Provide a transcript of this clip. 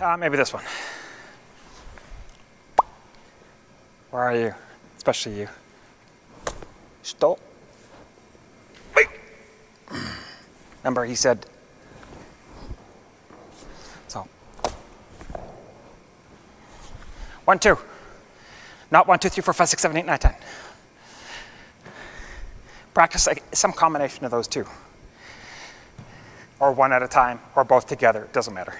uh, maybe this one. Where are you? Especially you. Stop. Wait. Remember, he said. So. One, two. Not one, two, three, four, five, six, seven, eight, nine, ten. Practice like some combination of those two. Or one at a time, or both together, it doesn't matter.